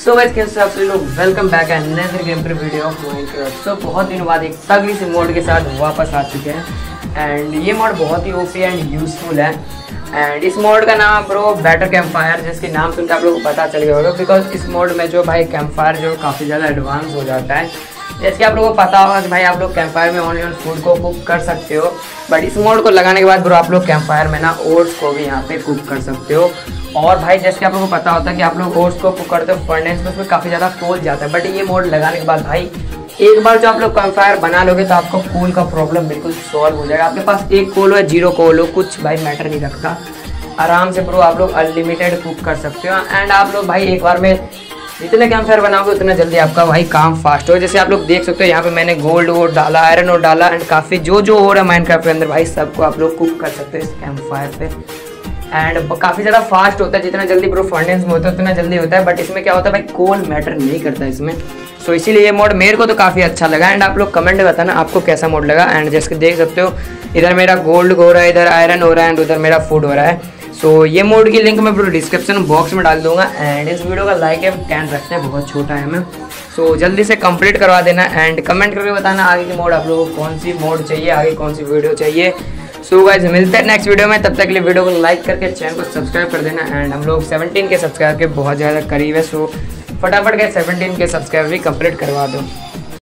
सो वैसे कैसे आप सभी लोग? Welcome back and another game पर वीडियो ऑफ़ माइनक्राफ्ट सो बहुत दिनों बाद एक तगड़ी सी मोड के साथ वापस आ चुके हैं। एंड ये मोड बहुत ही ओपी एंड यूजफुल है। एंड इस मोड का नाम ब्रो बेटर कैंप फायर जिसके नाम सुनकर आप लोग को पता चल गया होगा बिकॉज़ इस मोड में जो भाई कैंप फायर जो काफ़ी ज़्यादा एडवांस हो जाता है। जैसे कि आप लोगों को पता होगा कि भाई आप लोग कैंप फायर में ऑनली ऑन फ़ूड को कुक कर सकते हो। बट इस मोड को लगाने के बाद ब्रो आप लोग कैंप फायर में ना ओट्स को भी यहाँ पे कुक कर सकते हो। और भाई, जैसे कि आप लोगों को पता होता है कि आप लोग ओट्स को कुक करते हो फर्नेस में उसमें काफ़ी ज़्यादा कोल जाता है। बट ये मोड लगाने के बाद भाई, एक बार जो आप लोग कैंप फायर बना लोगे तो आपको कोल का प्रॉब्लम बिल्कुल सॉल्व हो जाएगा। आपके पास एक कोल हो ज़ीरो कोल हो, कुछ भाई मैटर नहीं रखता। आराम से प्रो आप लोग अनलिमिटेड कुक कर सकते हो। एंड आप लोग भाई, एक बार में जितने कैंप फायर बनाओगे, उतना जल्दी आपका भाई काम फास्ट हो। जैसे आप लोग देख सकते हो, यहाँ पे मैंने गोल्ड वोल्ड डाला आयरन और डाला एंड काफ़ी जो जो हो रहा है माइंड के अंदर भाई, सबको आप लोग कुक कर सकते हो इस कैंप फायर पे। एंड काफ़ी ज़्यादा फास्ट होता है जितना जल्दी प्रो फर्नेस में होता है उतना जल्दी होता है। बट इसमें क्या होता है भाई कोल मैटर नहीं करता इसमें। सो इसीलिए ये मोड मेरे को तो काफ़ी अच्छा लगा। एंड आप लोग कमेंट में बताना आपको कैसा मोड लगा। एंड जैसे देख सकते हो इधर मेरा गोल्ड हो रहा है इधर आयरन हो रहा है एंड उधर मेरा फ़ूड हो रहा है। सो so, ये मोड की लिंक मैं पूरा डिस्क्रिप्शन बॉक्स में डाल दूँगा। एंड इस वीडियो का लाइक एंड कैन रखते हैं बहुत छोटा है मैं सो so, जल्दी से कंप्लीट करवा देना। एंड कमेंट करके बताना आगे की मोड आप लोगों को कौन सी मोड चाहिए आगे कौन सी वीडियो चाहिए। सो गाइज़ मिलते हैं नेक्स्ट वीडियो में। तब तक के लिए वीडियो को लाइक करके चैनल को सब्सक्राइब कर देना। एंड हम लोग 17 के सब्सक्राइब के बहुत ज़्यादा करीब है सो फटाफट गए 17 के सब्सक्राइब भी कंप्लीट करवा दो।